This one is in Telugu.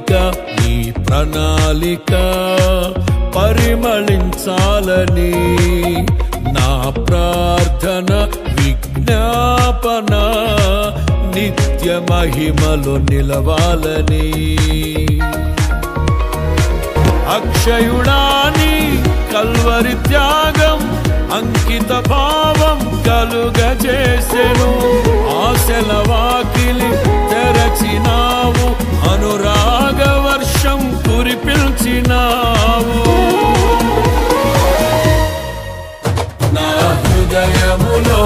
కోరిక నీ ప్రణాళిక పరిమళించాలని నా ప్రార్థన విజ్ఞాపన నిత్య మహిమలో నిలవాలని. అక్షయుడాని కల్వరి త్యాగం అంకిత భావం కలుగజేసెను. హృదయములో